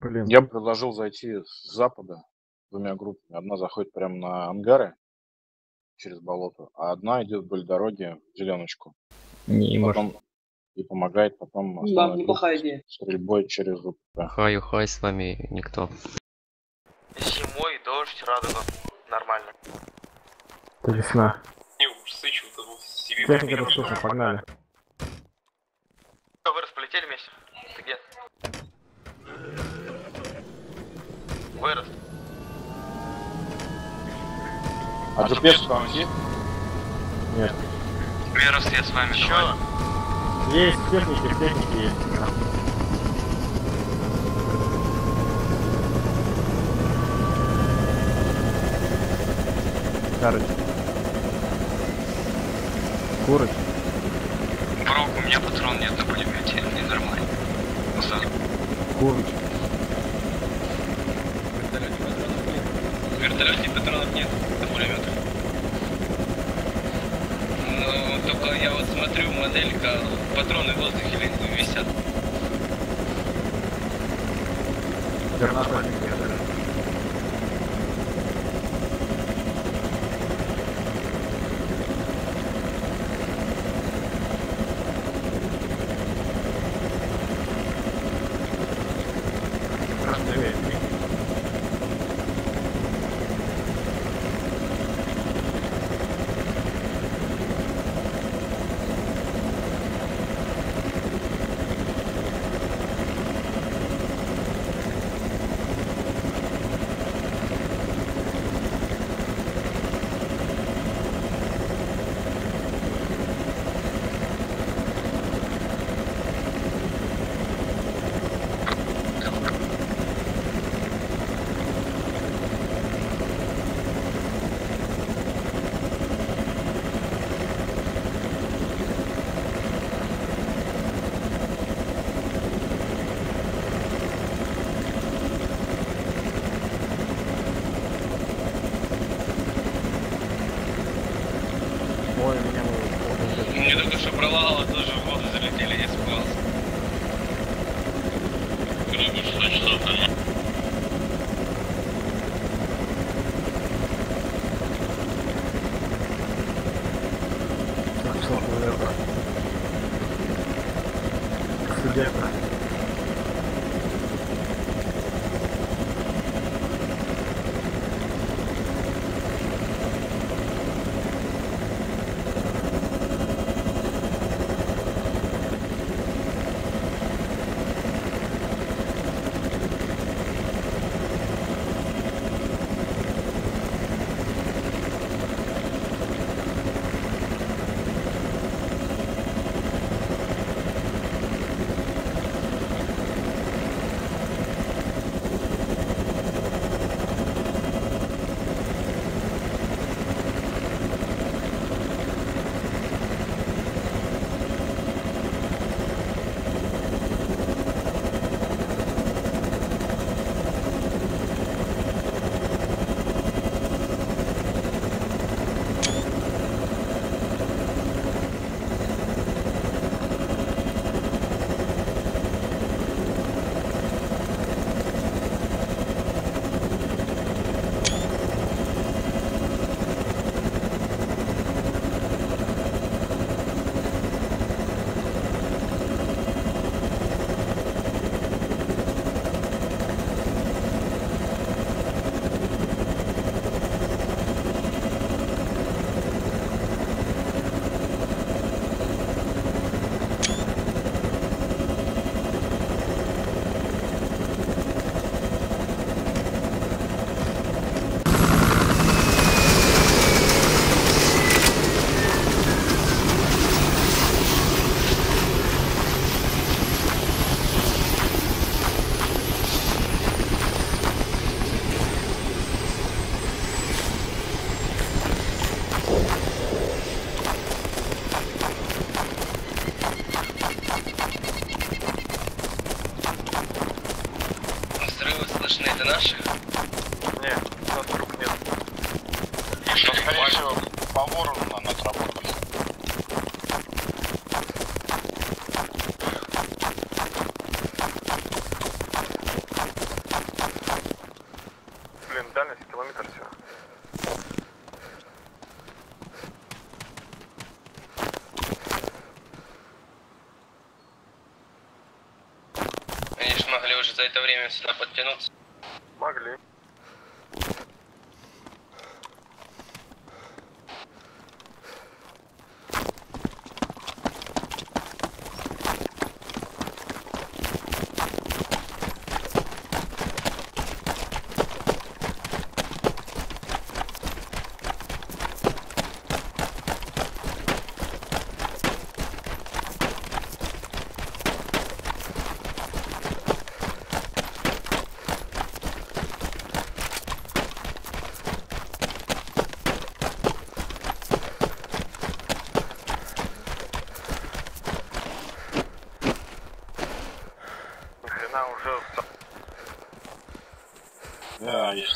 Блин. Я бы предложил зайти с запада двумя группами. Одна заходит прямо на ангары через болото, а одна идет вдоль дороги в зеленочку. Не может. Потом и помогает потом Да, неплохая идея. стрельбой через УПП. Хай, хай, с вами никто. Зимой дождь, радуга. Нормально. Это весна. Не уж сычу, себе Техника доступна, погнали. Полетели вместе? Вырос. А GPS там есть? Нет. Вырос, я с вами. Чё? Есть техники, техники есть. Карыч. Курыч. Брок, у меня патрон нет на пулемете, не нормально. Курыч. В вертолете патронов нет на пулемет. Ну, только я вот смотрю, моделька, патроны в воздухе висят. Нет.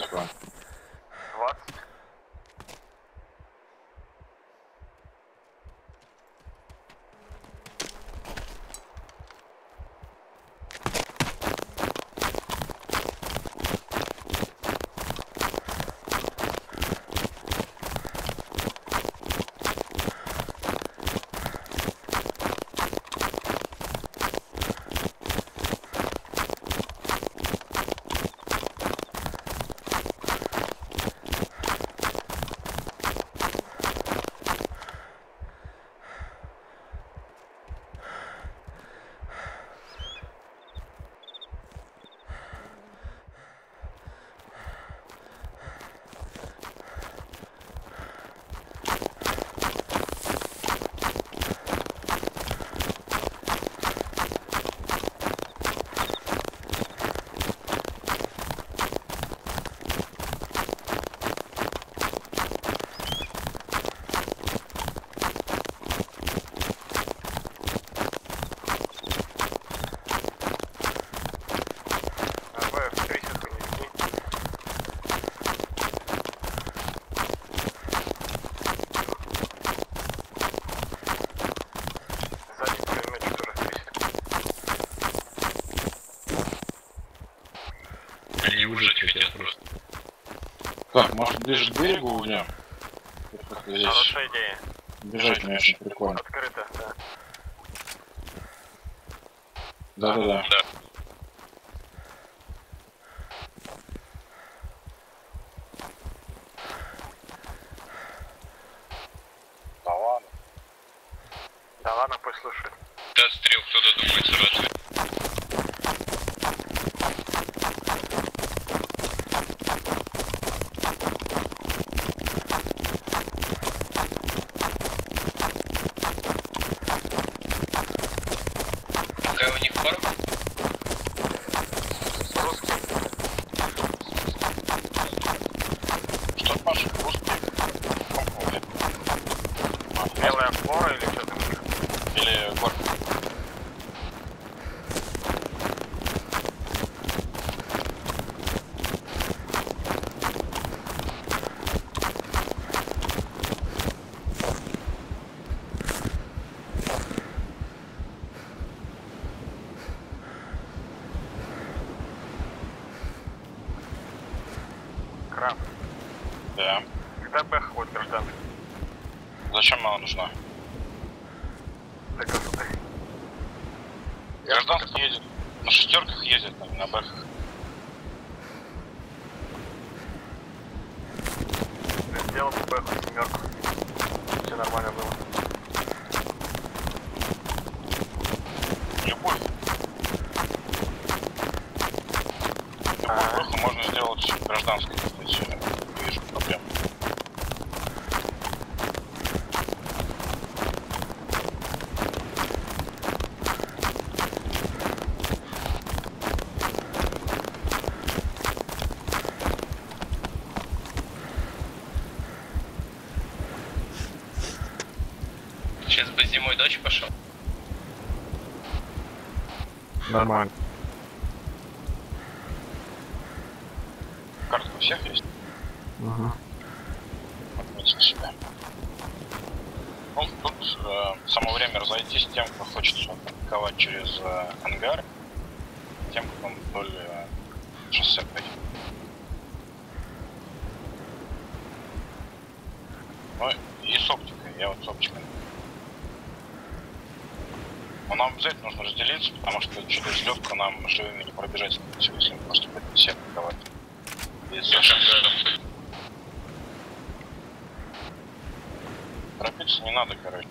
Да, есть такое. 20. АВ в крисиску не жди. Сзади пулеметчик тоже в крисиску. Они уже чуть просто. Так, может ближе к берегу как-то здесь Хорошая идея. бежать не очень прикольно. Открыто, да. Да-да-да. Да. Да ладно. Да ладно, пусть слушает. Да, стрел, кто додумается рацию. Какая у них форма? Русский. Что, Паша, русский? Каком лет? А, Белая флора или что там? Или город? Краб. Да. Когда Бэха будет гражданский? Зачем она нужна? Для красоты. Гражданский едет. На шестерках ездит, а не на бэхах. Сделал бы Бэху семерку. Все нормально было. Любой. Любую А. бэху можно сделать гражданской, кстати. Не вижу проблем. Сейчас бы зимой дождь пошел. Нормально. Карта у всех есть? Ага. Отметьте себя. Ну, тут э, само время разойтись тем, кто хочет атаковать через э, ангар, тем, кто вдоль э, шоссе пойдет. Ну и с оптикой, я вот с оптикой. Но нам обязательно нужно разделиться, потому что через легко нам живыми не пробежать, если мы просто будем все атаковать. Ангаром. Торопиться не надо, короче.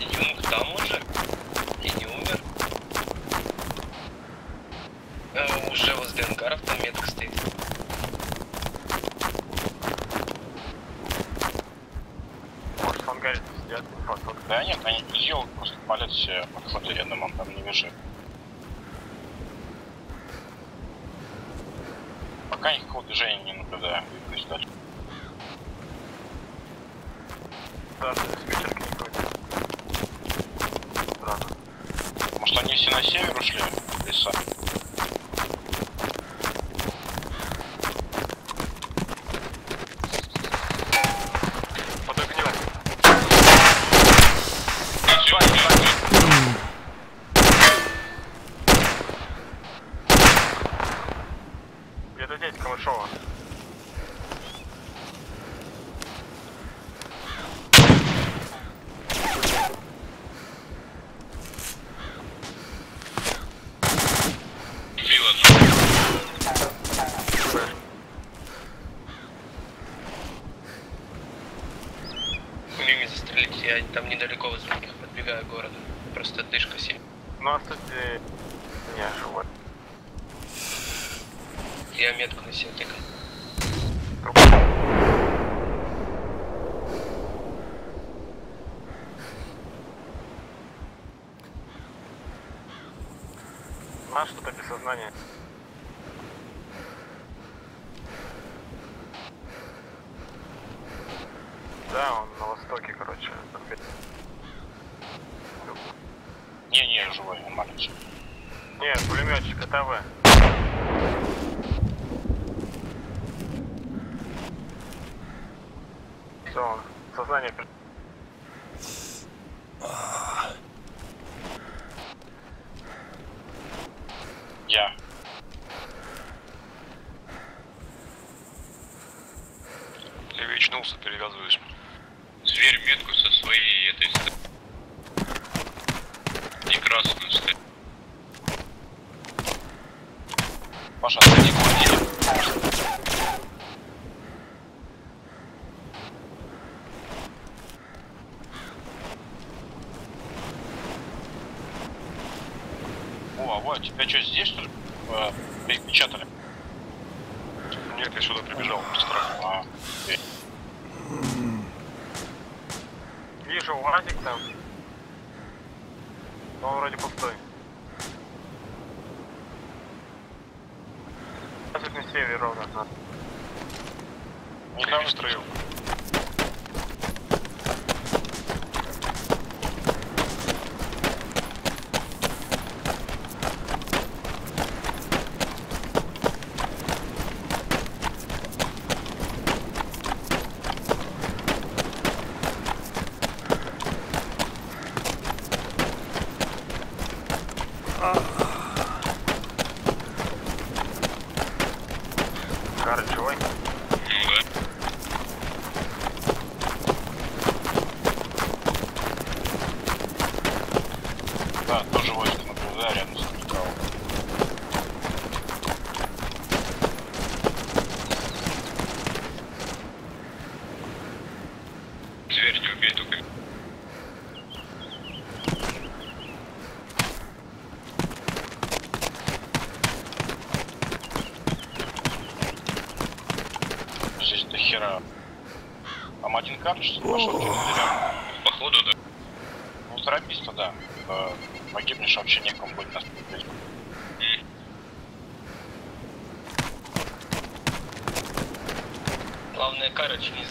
Юнг там уже? И не умер? Э, уже возле ангаров там метка стоит. Может, в ангаре сидят, инфа только. Да нет, они без елок просто палят все подходы рядом, он там не вешает. Пока никакого движения не наблюдаю, двигаюсь дальше. Да, диспетчерки не ходят. Странно. Может они все на север ушли? Леса. А кстати, не живой. Я метку на себя тыкаю. Что-то без сознания. Да, он на востоке, короче. Не-не, живой, он маленький. Не, пулеметчик, вы. Все, сознание а тебя что, здесь, что ли, перепечатали? Нет, я сюда прибежал, страх. А. Вижу УАЗик там. Но он вроде пустой. УАЗик на севере ровно. Не там в строю. Карл живой? Ну да. Да, тоже войско наблюдаю рядом с никого. Зверь не убей только. Здесь до хера. Там один кадр, что? Походу, да. Ну, торопись тогда. Э, Погибнешь, вообще некому будет нас прикрыть. Главное, короче, не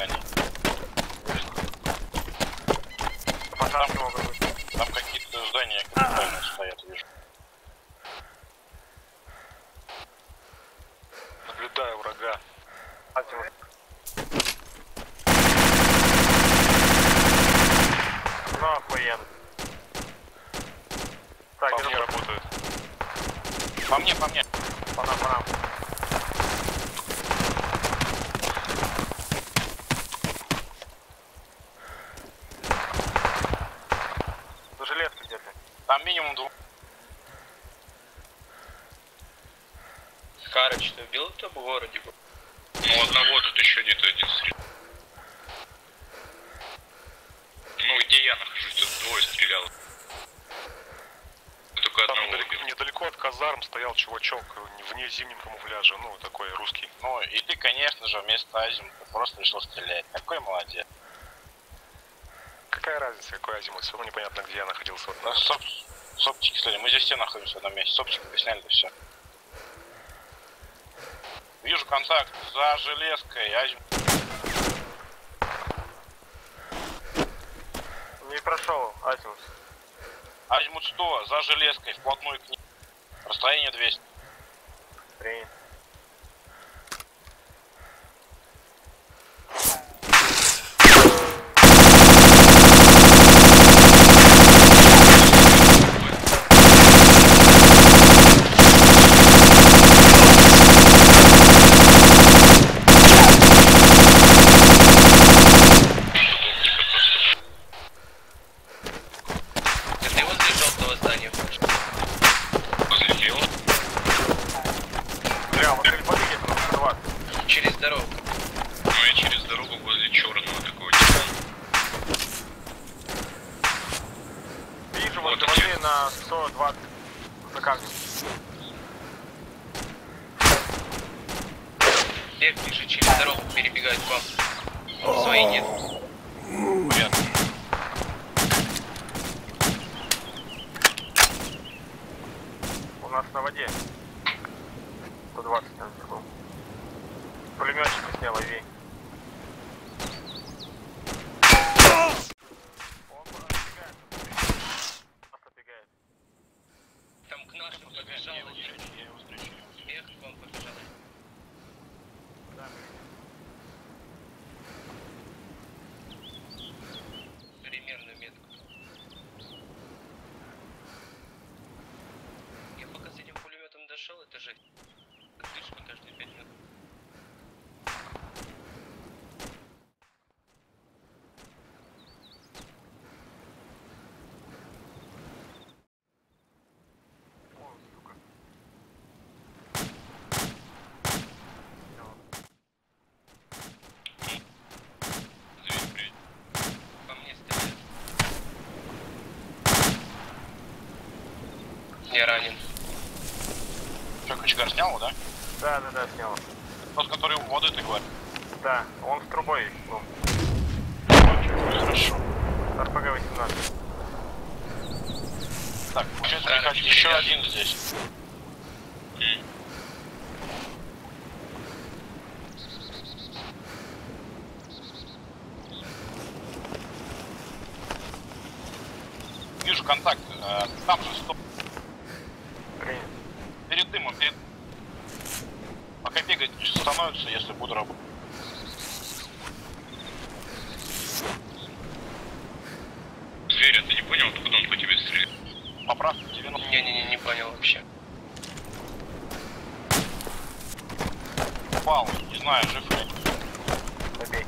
крышах зданий. Посадки могут Карыч, ты убил кто в городе был? Ну, одного тут еще где-то один стрел. Ну, где я нахожусь, тут двое стреляло. Только Там одного недалеко, убил. недалеко от казарм стоял чувачок в незимнем камуфляже, ну, такой русский. Ну, и ты, конечно же, вместо азимута просто решил стрелять. Какой молодец. Какая разница, какой азимут, все равно непонятно, где я находился. Да, соп, сопчики, кстати, мы здесь все находимся в одном месте. Сопчики сняли, да все. Вижу контакт за железкой, азимут. Не прошел, Альтимус. Азимут 100, за железкой, вплотную к ней. Расстояние 200. Принят. Да ты возле желтого здания ходишь. Возле тела. Бля, вот или побеги, там 120. Через дорогу. Ну, я через дорогу возле черного такого типа. Вижу, Вот воды на 120 за камнем. Бег ближе через дорогу перебегает к вам. Свои нет. Понятно. У нас на воде. 120 там наверху. Пулеметчика снял, Иви. Он отбегает. Просто отбегает. Там к нашим побежал. Я его встречу, я его встречу. Бег к вам побежал. Да, Примерную метку. Я пока с этим пулеметом дошел, это же дышка каждые пять минут. О, сука. Зверь, блядь. По мне стреляют. Я ранен. Что, кочегар снял его, да? Да, да, да, снял. Тот, который у воды, ты говоришь? Да, он с трубой. Ну, Хорошо. РПГ-18. Так, получается, Да, четыре еще один здесь. Вижу контакт. э, Там же Упал, не знаю, жив ли. Добей.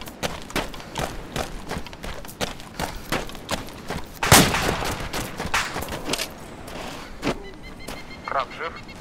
Краб жив?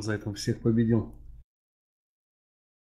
Банзай там всех победил.